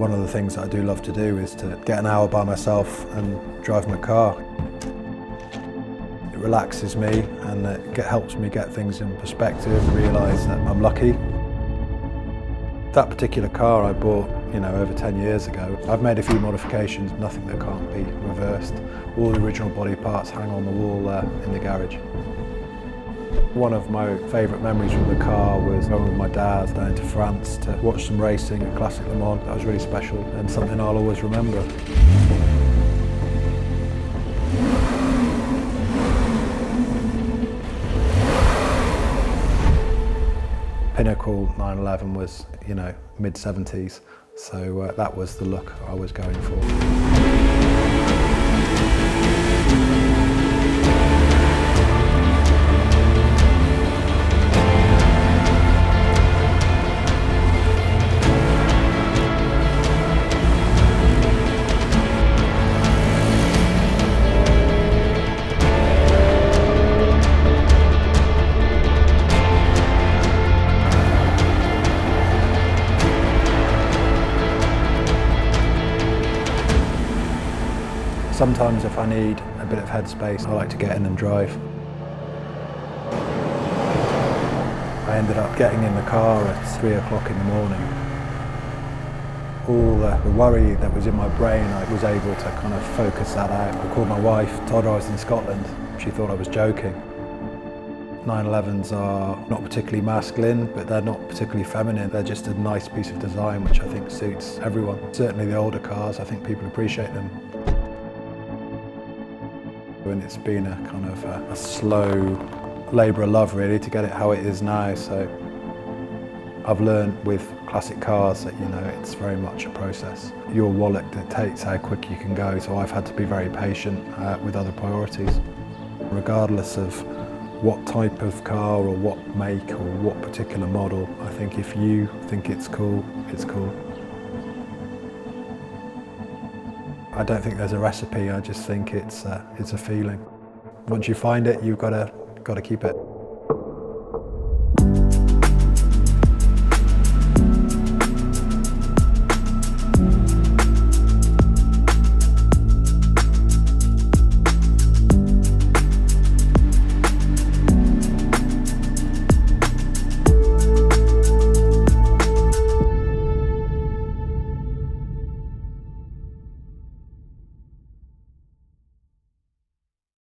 One of the things that I do love to do is to get an hour by myself and drive my car. It relaxes me and it helps me get things in perspective, realise that I'm lucky. That particular car I bought, you know, over 10 years ago, I've made a few modifications, nothing that can't be reversed. All the original body parts hang on the wall there in the garage. One of my favourite memories from the car was going with my dad down to France to watch some racing at Classic Le Mans. That was really special and something I'll always remember. Pinnacle 911 was, you know, mid 70s, so uh, that was the look I was going for. Sometimes if I need a bit of headspace, I like to get in and drive. I ended up getting in the car at three o'clock in the morning. All the, worry that was in my brain, I was able to kind of focus that out. I called my wife, told her I was in Scotland. She thought I was joking. 911s are not particularly masculine, but they're not particularly feminine. They're just a nice piece of design, which I think suits everyone. Certainly the older cars, I think people appreciate them. And it's been a kind of a, a slow labour of love really to get it how it is now. So I've learned with classic cars that you know it's very much a process. Your wallet dictates how quick you can go, so I've had to be very patient uh, with other priorities. Regardless of what type of car or what make or what particular model, I think if you think it's cool, it's cool. I don't think there's a recipe. I just think it's a, it's a feeling. Once you find it, you've got to got to keep it.